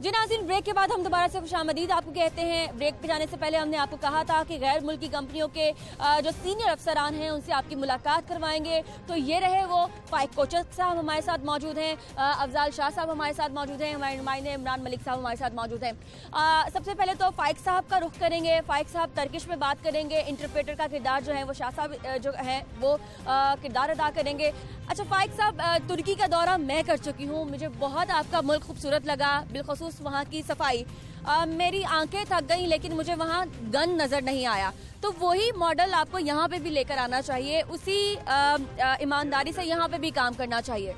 جی ناظرین بریک کے بعد ہم دوبارہ سے خوش آمدید آپ کو کہتے ہیں، بریک پہ جانے سے پہلے ہم نے آپ کو کہا تھا کہ غیر ملکی کمپنیوں کے جو سینئر افسران ہیں، ان سے آپ کی ملاقات کروائیں گے۔ تو یہ رہے وہ فائق کوچر صاحب ہمارے ساتھ موجود ہیں۔ افضال شاہ صاحب ہمارے ساتھ موجود ہیں، ہمارے نمائندے عمران ملک صاحب ہمارے ساتھ موجود ہیں۔ سب سے پہلے تو فائق صاحب کا رخ کریں گے۔ فائق صاحب ترکش میں بات کریں گے۔ انٹرپریٹر کا کردار جو ہے وہ شاہ صاحب جو ہیں وہ کردار ادا کریں گے۔ اچھا فائق صاحب ترکی کا دورہ میں کر چکی ہوں۔ مجھے بہت آپ کا ملک خوبصورت لگا۔ بالخصوص وہاں کی صفائی میری آنکھیں تھک گئیں لیکن مجھے وہاں گن نظر نہیں آیا تو وہی ماڈل آپ کو یہاں پہ بھی لے کر آنا چاہیے اسی ایمانداری سے یہاں پہ بھی کام کرنا چاہیے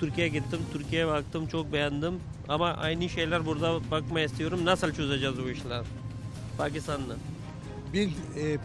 Türkiye'ye gittim. Türkiye'ye baktım çok beğendim. Ama aynı şeyler burada bakma istiyorum. Nasıl çözeceğiz bu işler? Pakistan'la. biz e,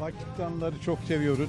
Pakistanlıları çok seviyoruz.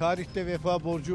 Tarihte vefa borcu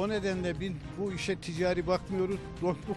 O nedenle biz bu işe ticari bakmıyoruz, dostluk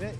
Ve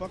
Bak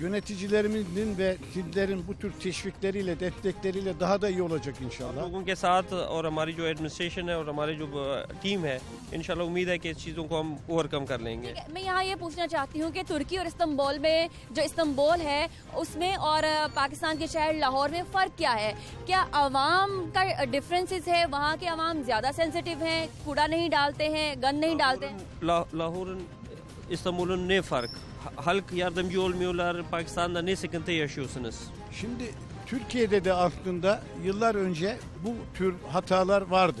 yöneticilerimizin ve sizlerin bu tür teşvikleriyle, destekleriyle daha da iyi olacak انشاءاللہ ہم انشاءاللہ لوگوں کے ساتھ اور ہماری جو administration ہے اور ہماری جو ٹیم ہے انشاءاللہ امید ہے کہ اس چیزوں کو ہم اوور کم کر لیں گے میں یہاں یہ پوچھنا چاہتی ہوں کہ ترکی اور استنبول میں جو استنبول ہے اس میں اور پاکستان کے شہر لاہور میں فرق کیا ہے کیا عوام کا ڈفرینسز ہے وہاں کے عوام زیادہ سینسٹیو ہیں کوڑا نہیں ڈالتے ہیں گن نہیں ڈالتے ہیں لاہور استنبول نے فرق halk yardımcı olmuyorlar. Pakistan'da ne sıkıntı yaşıyorsunuz? Şimdi Türkiye'de de aslında yıllar önce bu tür hatalar vardı.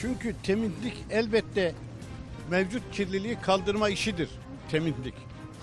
Çünkü temizlik elbette mevcut kirliliği kaldırma işidir. Temizlik.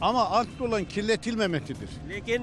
Ama asıl olan kirletilmemesidir. Lekin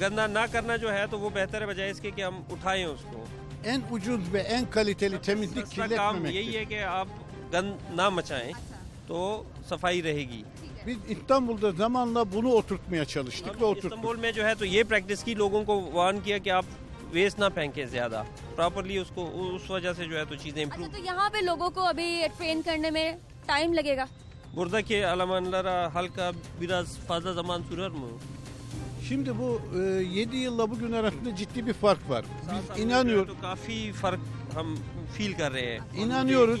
گندہ نہ کرنا جو ہے تو وہ بہتر ہے بجائے اس کے کہ ہم اٹھائیں اس کو۔ این en ucuz ve en kaliteli temizlik کام یہی ہے کہ آپ گند نہ مچائیں تو صفائی رہے گی۔ Biz İstanbul'da zamanla bunu oturtmaya çalıştık ve oturttuk. Istanbul میں جو ہے تو یہ پریکٹس کی لوگوں کو وارن کیا کہ آپ ویس نہ پھینکے زیادہ۔ پراپرلی اس کو اس وجہ سے جو ہے تو چیزیں اچھا تو یہاں پہ لوگوں کو ابھی ٹرین کرنے میں ٹائم لگے گا؟ بردہ کے بردaki alamanlara حلقہ بیراز fazla زمان sürür mü? Şimdi bu e, 7 yılla bugün arasında ciddi bir fark var. Biz inanıyoruz. İnanıyoruz,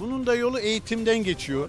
Bunun da yolu eğitimden geçiyor.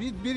Biz bir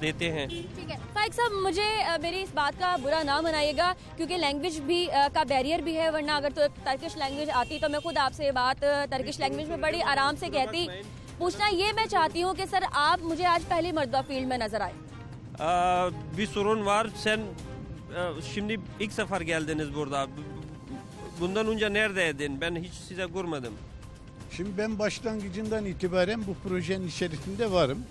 دیتے ہیں ٹھیک فائق صاحب مجھے میری اس بات کا برا نہ منائیے گا کیونکہ لینگویج بھی کا بیریئر بھی ہے ورنہ اگر تو ترکش لینگویج آتی تو میں خود آپ سے بات ترکش لینگویج میں بڑی آرام سے کہتی پوچھنا یہ میں چاہتی ہوں کہ سر آپ مجھے آج پہلی مرتبہ فیلڈ میں نظر آئے بیسورونوار sen şimdi ilk sefer geldiniz burada. Bundan önce neredeydin? Ben hiç size görmedim. Şimdi ben başlangıcından itibaren bu projenin içerisinde varım.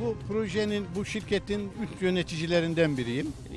bu projenin, bu şirketin üst yöneticilerinden biriyim.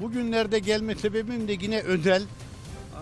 Bugünlerde gelme sebebim de yine özel.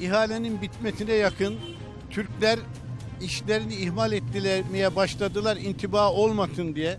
İhalenin bitmesine yakın Türkler işlerini ihmal ettilermeye başladılar intiba olmasın diye.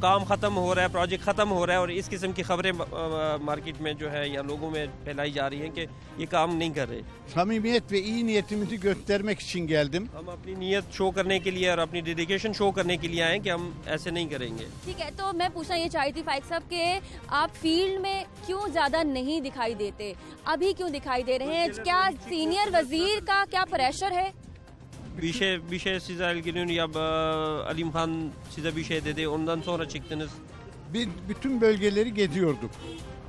کام ختم ہو رہا ہے project ختم ہو رہا ہے اور اس قسم کی خبریں مارکیٹ میں جو ہے یا لوگوں میں پھیلائی جا رہی ہیں کہ یہ کام نہیں کر رہے۔ samimiyet ve iyi niyetimizi göstermek için geldim. ہم اپنی نیت شو کرنے کے لیے اور اپنی ڈیڈیکیشن شو کرنے کے لیے آئے کہ ہم ایسے نہیں کریں گے۔ ٹھیک ہے تو میں پوچھنا یہ چاہ تھی فائق صاحب کہ آپ فیلڈ میں کیوں زیادہ نہیں دکھائی دیتے؟ ابھی کیوں دکھائی دے رہے ہیں؟ کیا سینئر وزیر کا کیا پریشر ہے؟ bir şey bir şey size ilgileniyor ya Alimhan size bir şey dedi ondan sonra çıktınız. Bir, bütün bölgeleri geziyorduk.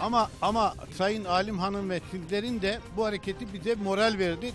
Ama ama Sayın Alim Hanım ve sizlerin de bu hareketi bize moral verdi.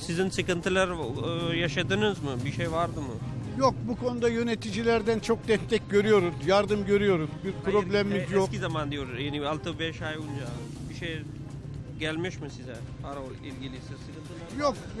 sizin sıkıntılar e, yaşadınız mı? Bir şey vardı mı? Yok bu konuda yöneticilerden çok destek görüyoruz, yardım görüyoruz. Bir problemimiz Hayır, yok. Eski zaman diyor yani 6-5 ay önce bir şey gelmiş mi size? Para ilgili sıkıntılar? Yok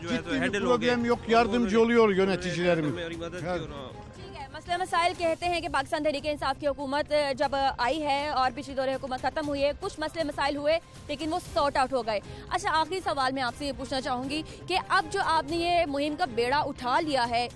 ciddi bir problem yok. Yardımcı oluyor yöneticilerimiz. مسئلہ مسائل کہتے ہیں کہ پاکستان تحریک انصاف کی حکومت جب آئی ہے اور پچھلی دور حکومت ختم ہوئی ہے کچھ مسئلے مسائل ہوئے لیکن وہ سارٹ آؤٹ ہو گئے اچھا آخری سوال میں آپ سے یہ پوچھنا چاہوں گی کہ اب جو آپ نے یہ مہم کا بیڑا اٹھا لیا ہے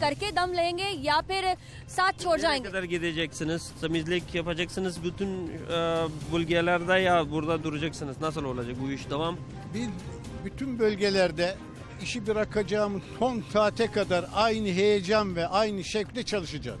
کر کے دم لیں گے یا پھر ساتھ چھوڑ جائیں گے? Temizlik yapacaksınız bütün e, bölgelerde ya burada duracaksınız? Nasıl olacak bu iş? Devam. biz bütün bölgelerde işi bırakacağım son saate kadar aynı heyecan ve aynı şekle çalışacağım.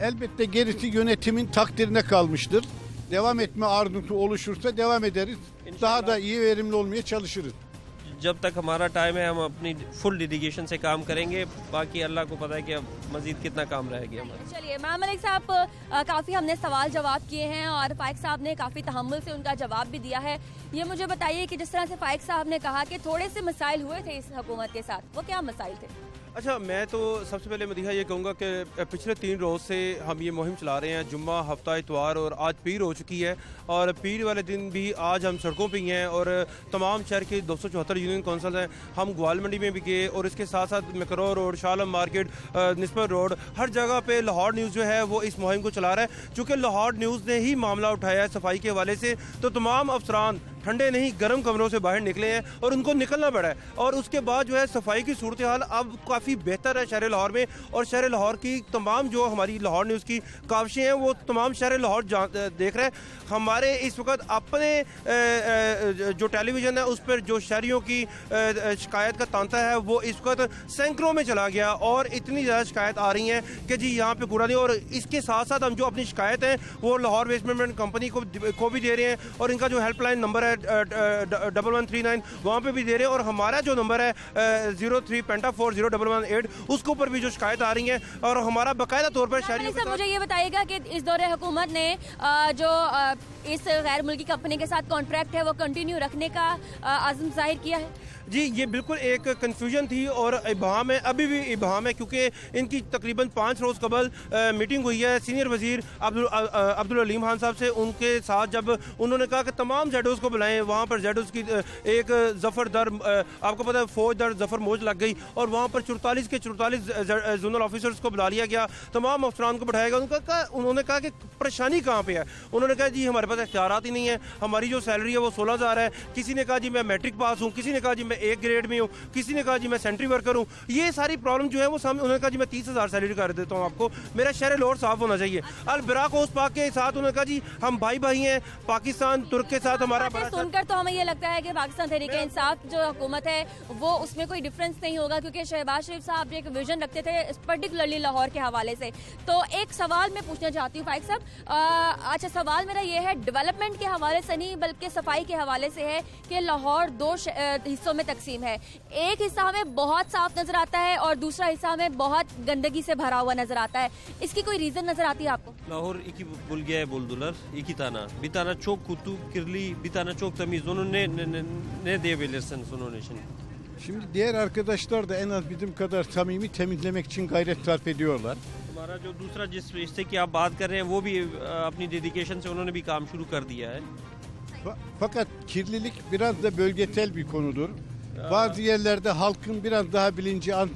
Elbette gerisi yönetimin takdirine kalmıştır. Devam etme arzusu oluşursa devam ederiz. İnşallah. Daha da iyi verimli olmaya çalışırız. جب تک ہمارا time ہے، ہم اپنی فل dedication سے کام کریں گے۔ باقی اللہ کو پتا ہے کہ اب مزید کتنا کام رہے گیا ہمارا۔ چلیے، میم ملک صاحب کافی ہم نے سوال جواب کیے ہیں اور فائق صاحب نے کافی تحمل سے ان کا جواب بھی دیا ہے۔ یہ مجھے بتائیے کہ جس طرح سے فائق صاحب نے کہا کہ تھوڑے سے مسائل ہوئے تھے اس حکومت کے ساتھ، وہ کیا مسائل تھے؟ اچھا میں تو سب سے پہلے مدیحہ یہ کہوں گا کہ پچھلے تین روز سے ہم یہ مہم چلا رہے ہیں، جمعہ، ہفتہ اتوار اور آج پیر ہو چکی ہے اور پیر والے دن بھی آج ہم سڑکوں پہ ہی ہیں اور تمام شہر کے دو سو چوہتر یونین کونسل ہیں۔ ہم گوال منڈی میں بھی گئے اور اس کے ساتھ ساتھ مکرو روڈ، شالم مارکیٹ نسبت روڈ، ہر جگہ پہ لاہور نیوز جو ہے وہ اس مہم کو چلا رہا ہے۔ چونکہ لاہور نیوز نے ہی معاملہ اٹھایا ہے صفائی کے حوالے سے، تو تمام افسران ٹھنڈے نہیں، گرم کمروں سے باہر نکلے ہیں اور ان کو نکلنا پڑا ہے۔ اور اس کے بعد جو ہے صفائی کی صورتحال اب کافی بہتر ہے شہر لاہور میں۔ اور شہر لاہور کی تمام جو ہماری لاہور نیوز کی کاوشیں ہیں، وہ تمام شہر لاہور دیکھ رہے ہیں۔ ہمارے اس وقت اپنے جو ٹیلی ویژن ہے، اس پر جو شہریوں کی شکایت کا تانتا ہے، وہ اس وقت سینکڑوں میں چلا گیا۔ اور اتنی زیادہ شکایت آ رہی ہیں کہ جی یہاں پہ کوڑا نہیں، اور اس کے ساتھ ساتھ ہم جو اپنی شکایت ہیں، وہ لاہور ویسٹ مینجمنٹ کمپنی کو کو بھی دے رہے ہیں۔ اور ان کا جو ہیلپ لائن نمبر ہے ڈبل ون تھری نائن وہاں پہ بھی دے رہے ہیں اور ہمارا جو نمبر ہے zero three پینٹا four zero double one eight اس کے اوپر بھی جو شکایت آ رہی ہیں اور ہمارا باقاعدہ طور پر ساتھ مجھے یہ بتائیے گا کہ اس دور حکومت نے جو اس غیر ملکی کمپنی کے ساتھ کانٹریکٹ ہے وہ کنٹینیو رکھنے کا عزم ظاہر کیا ہے؟ جی یہ بالکل ایک کنفیوژن تھی اور ابہام ہے، ابھی بھی ابہام ہے، کیونکہ ان کی تقریباً پانچ روز قبل میٹنگ ہوئی ہے سینئر وزیر عبدالعلیم خان صاحب سے، ان کے ساتھ جب انہوں نے کہا کہ تمام زیڈوز کو بلائیں، وہاں پر زیڈوز کی ایک ظفر در آپ کو پتہ ہے، فوج در ظفر موج لگ گئی اور وہاں پر چورتالیس کے چورتالیس زونل آفیسرز کو بلا لیا گیا، تمام افسران کو بٹھایا گیا، ان کا کہا، انہوں نے کہا کہ پریشانی کہاں پہ ہے؟ انہوں نے کہا جی ہمارے پاس اختیارات ہی نہیں ہے ہماری جو سیلری ہے وہ سولہ ہزار ہے، کسی نے کہا جی میں میٹرک پاس ہوں، کسی نے کہا جی میں ایک گریڈ میں ہوں کسی نے کہا جی میں سینٹری ورکر ہوں یہ ساری پرابلم جو ہے وہ سامنے انہوں نے کہا جی میں تیس ہزار سیلری کر دیتا ہوں آپ کو۔ میرا شہر لاہور صاف ہونا چاہیے۔ البراک اس پاک کے ساتھ انہوں نے کہا جی ہم بھائی بھائی ہیں پاکستان ترک کے ساتھ ہمارا سن کر تو ہمیں یہ لگتا ہے کہ پاکستان تحریک انصاف جو حکومت ہے وہ اس میں کوئی ڈفرنس نہیں ہوگا کیونکہ شہباز شریف صاحب جو ایک ویژن رکھتے تھے پرٹیکولرلی لاہور کے حوالے سے۔ تو ایک سوال میں پوچھنا چاہتی ہوں فائق صاحب اچھا سوال میرا یہ ہے ڈیولپمنٹ کے حوالے سے نہیں بلکہ صفائی کے حوالے سے ہے کہ لاہور دو حصوں میں میں تقسیم ہے ایک حصہ ہمیں بہت صاف نظر آتا ہے اور دوسرا حصہ ہمیں بہت گندگی سے بھرا ہوا نظر آتا ہے اس کی کوئی ریزن نظر آتی ہے آپ کو لاہور ایک ہی بول گیا ہے بول دولر ایک ہی تانا بیتانا چوک کتو کرلی بیتانا چوک تمیز انہوں نے نے دے ne diyebilirsiniz onun için? Şimdi diğer arkadaşlar da en az bizim kadar samimi temizlemek için gayret sarf ediyorlar. ہمارا جو دوسرا جس حصے کی آپ بات کر رہے ہیں وہ بھی اپنی ڈیڈیکیشن سے انہوں نے بھی کام شروع کر دیا ہے. Fakat kirlilik biraz da bölgesel bir konudur. Bazı yerlerde halkın biraz daha bilinci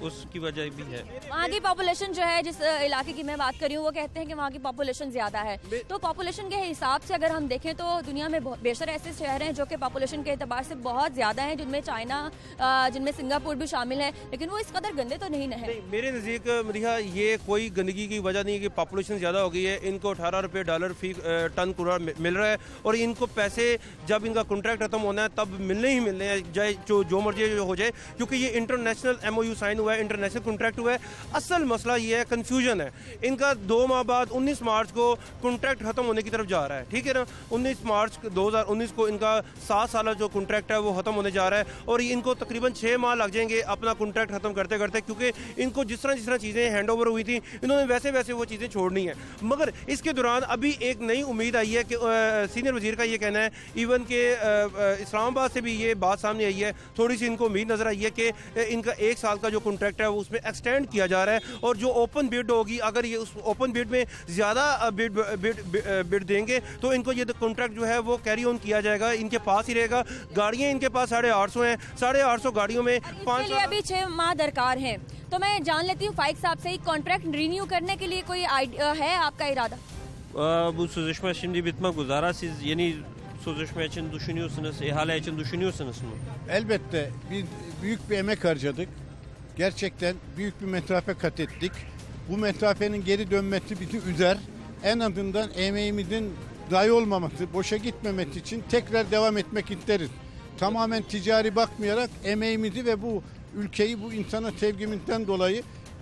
اس کی وجہ بھی ہے۔ وہاں کی پاپولیشن جو ہے جس علاقے کی میں بات کری ہوں وہ کہتے ہیں کہ وہاں کی پاپولیشن زیادہ ہے۔ تو پاپولیشن کے حساب سے اگر ہم دیکھیں تو دنیا میں بیشتر ایسے شہر ہیں جو کہ پاپولیشن کے اعتبار سے بہت زیادہ ہیں جن میں چائنا جن میں سنگاپور بھی شامل ہے لیکن وہ اس قدر گندے تو نہیں ہیں۔ میرے نزدیک مریحا یہ کوئی گندگی کی وجہ نہیں کہ پاپولیشن زیادہ ہو گئی ہے۔ ان کو اٹھارہ روپے ڈالر فی ٹن کرا مل رہا ہے۔ اور ان کو پیسے جب ان کا کنٹریکٹ ختم ہونا ہے تب ملنے ہی ملنے ہیں جو جو مرضی ہو جائے کیونکہ یہ international M O U sign ہوا ہے انٹرنیشنل کنٹریکٹ ہوا ہے۔ اصل مسئلہ یہ ہے کنفیوژن ہے۔ ان کا دو ماہ بعد انیس مارچ کو کنٹریکٹ ختم ہونے کی طرف جا رہا ہے، ٹھیک ہے نا؟ انیس مارچ دو ہزار انیس کو ان کا سات سالہ جو کنٹریکٹ ہے، وہ ختم ہونے جا رہا ہے۔ اور ان کو تقریباً چھ ماہ لگ جائیں گے اپنا کنٹریکٹ ختم کرتے کرتے، کیونکہ ان کو جس طرح جس طرح چیزیں ہینڈ اوور ہوئی تھیں، انہوں نے ویسے ویسے وہ چیزیں چھوڑنی ہیں۔ مگر اس کے دوران ابھی ایک نئی امید آئی ہے کہ سینئر وزیر کا یہ کہنا ہے ایون کہ اسلام آباد سے بھی یہ بات سامنے آئی ہے۔ تھوڑی سی ان کو امید نظر آئی ہے کہ ان کا ایک سال کا جو کنٹریکٹ کانٹریکٹ ہے وہ اس میں ایکسٹینڈ کیا جا رہا ہے اور جو اوپن بڈ ہوگی اگر یہ اس اوپن بڈ میں زیادہ بڈ دیں گے تو ان کو یہ کانٹریکٹ جو ہے وہ کیری آن کیا جائے گا ان کے پاس ہی رہے گا گاڑیاں ان کے پاس ساڑھے آٹھ سو ہیں ساڑھے آٹھ سو گاڑیوں میں پانچ سو ابھی چھ ماہ درکار ہیں تو میں جان لیتی ہوں فائق صاحب سے کانٹریکٹ رینیو کرنے کے لیے کوئی آئیڈیا ہے آپ کا ارادہ bu sözleşme bitmek üzere. Siz yeni sözleşme için düşünüyorsunuz, ihale için düşünüyorsunuz mu? Elbette. Bir, büyük bir emek harcadık. Gerçekten büyük bir mesafe kat ettik. Bu mesafenin geri dönmesi bizi üzer. En azından emeğimizin zayi olmaması, boşa gitmemesi için tekrar devam etmek isteriz. Tamamen ticari bakmayarak emeğimizi ve bu ülkeyi bu insana sevgimizden dolayı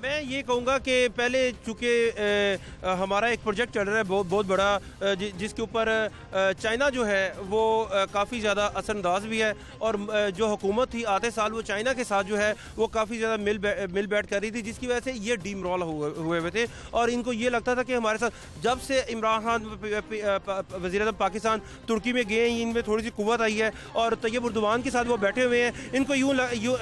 میں یہ کہوں گا کہ پہلے چونکہ ہمارا ایک project چل رہا ہے، بہت بہت بڑا جس کے اوپر چائنا جو ہے، وہ کافی زیادہ اثر انداز بھی ہے اور جو حکومت تھی آتے سال وہ چائنا کے ساتھ جو ہے، وہ کافی زیادہ مل مل بیٹھ کر رہی تھی، جس کی وجہ سے یہ ڈیم رول ہوئے ہوئے تھے اور ان کو یہ لگتا تھا کہ ہمارے ساتھ، جب سے عمران خان وزیر اعظم پاکستان ترکی میں گئے ہیں ان میں تھوڑی سی قوت آئی ہے اور طیب اردوان کے ساتھ وہ بیٹھے ہوئے ہیں، ان کو یوں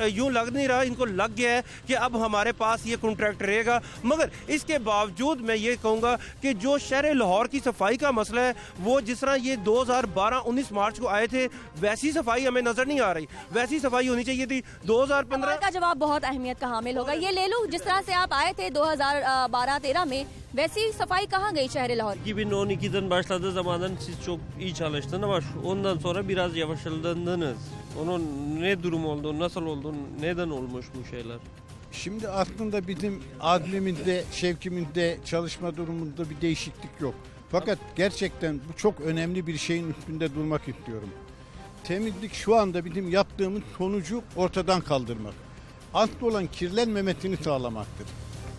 یوں لگ نہیں رہا، ان کو لگ گیا ہے کہ اب ہمارے پاس یہ کنٹریکٹ رہے گا۔ مگر اس کے باوجود میں یہ کہوں گا کہ جو شہر لاہور کی صفائی کا مسئلہ ہے وہ جس طرح یہ دو ہزار بارہ انیس مارچ کو آئے تھے ویسی صفائی ہمیں نظر نہیں آ رہی۔ ویسی صفائی ہونی چاہیے تھی۔ دو ہزار پندرہ کا جواب بہت اہمیت کا حامل ہوگا۔ یہ لے لو جس طرح سے آپ آئے تھے دو ہزار بارہ تیرہ میں ویسی صفائی کہاں گئی شہر لاہور؟ کی بھی نونی کی دن باشلا دا زمانن سی چوک ای چالشتا نا باش ان دن سورا بیراز یوشل دن دن از۔ انہوں نے درم ne دن نسل nasıl دن نیدن olmuş bu şeyler? Şimdi aslında bizim azmimizde, şevkimizde, çalışma durumunda bir değişiklik yok. Fakat gerçekten bu çok önemli bir şeyin üstünde durmak istiyorum. Temizlik şu anda bizim yaptığımız sonucu ortadan kaldırmak. Asıl olan kirlenmemesini sağlamaktır.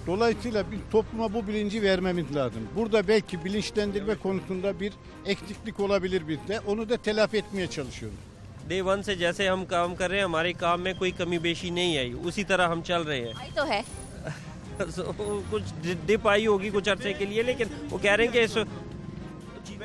Dolayısıyla bir topluma bu bilinci vermemiz lazım. Burada belki bilinçlendirme konusunda bir eksiklik olabilir bizde. Onu da telafi etmeye çalışıyoruz. Day one سے جیسے ہم کام کر رہے ہیں ہمارے کام میں کوئی کمی بیشی نہیں آئی۔ اسی طرح ہم چل رہے ہیں۔ تو ہے۔ کچھ ڈپ آئی ہوگی کچھ عرصے کے لیے لیکن وہ کہہ رہے ہیں کہ اس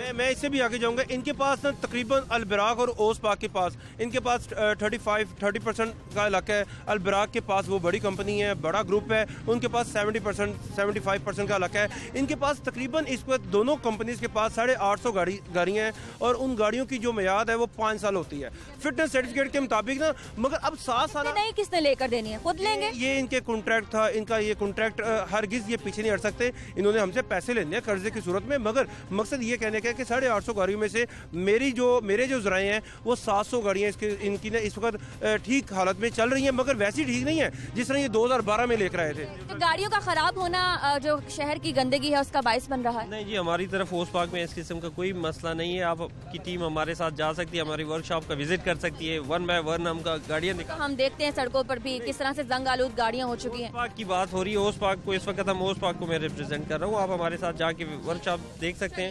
میں میں اس سے بھی آگے جاؤں گا۔ ان کے پاس نا تقریباً البراق اور اوس پاک کے پاس ان کے پاس تھرٹی فائیو تھرٹی پرسینٹ کا علاقہ ہے۔ البراق کے پاس وہ بڑی کمپنی ہے بڑا گروپ ہے۔ ان کے پاس seventy percent seventy five percent کا علاقہ ہے۔ ان کے پاس تقریباً اس وقت دونوں کمپنیز کے پاس ساڑھے آٹھ سو گاڑی گاڑیاں ہیں اور ان گاڑیوں کی جو میعاد ہے وہ پانچ سال ہوتی ہے۔ فٹنس سرٹیفکیٹ کے مطابق نا مگر اب سات سال نہیں کس نے لے کر دینی ہے؟ خود لیں گے؟ یہ ان کے کانٹریکٹ تھا ان کا یہ کانٹریکٹ ہرگز یہ پیچھے نہیں ہٹ سکتے۔ انہوں نے ہم سے پیسے لینے ہیں قرضے کی صورت میں۔ مگر مقصد یہ کہنے کا ہے کہ ساڑھے آٹھ سو گاڑیوں میں سے میری جو میرے جو ذرائع ہیں وہ سات سو گاڑیاں اس کے ان کی اس وقت ٹھیک حالت میں چل رہی ہیں مگر ویسی ٹھیک نہیں ہے جس طرح یہ دو ہزار بارہ میں لے کر آئے تھے۔ گاڑیوں کا خراب ہونا جو شہر کی گندگی ہے اس کا باعث بن رہا ہے؟ نہیں جی ہماری طرف اوس پارک میں اس قسم کا کوئی مسئلہ نہیں ہے۔ آپ کی ٹیم ہمارے ساتھ جا سکتی ہے ہماری ورک شاپ کا وزٹ کر سکتی ہے۔ ون بائی ون ہم کا گاڑیاں ہم دیکھتے ہیں سڑکوں پر بھی کس طرح سے زنگ آلود گاڑیاں ہو چکی ہیں۔ پاک کی بات ہو رہی ہے ہوس پاک کو اس وقت ہم اس پارک کو میں ریپرزینٹ کر رہا ہوں۔ آپ ہمارے ساتھ جا کے ورک شاپ دیکھ سکتے ہیں۔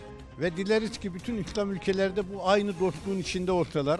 ve dileriz ki bütün İslam ülkelerde bu aynı dostluğun içinde olsalar.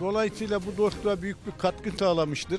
Dolayısıyla bu dostluğa büyük bir katkı sağlamıştır.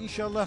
İnşallah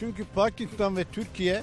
Çünkü Pakistan ve Türkiye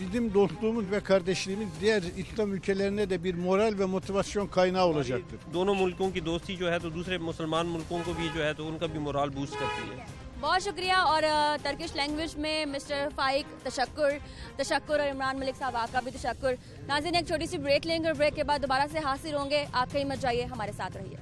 bizim dostluğumuz ve kardeşliğimiz diğer İslam ülkelerine de bir moral ve motivasyon kaynağı olacaktır. Dono ملکوں ki dosti jo hai to dusre musliman ملکوں ko bhi jo hai to unka bhi moral boost karti hai. بہت شکریہ اور Turkish language میں mister Faik تشکر تشکر اور عمران ملک صاحب آپ کا بھی تشکر ناظرین ایک چھوٹی سی بریک لیں گے اور بریک کے بعد دوبارہ سے حاصل ہوں گے آپ کہیں مت جائیے ہمارے ساتھ رہیے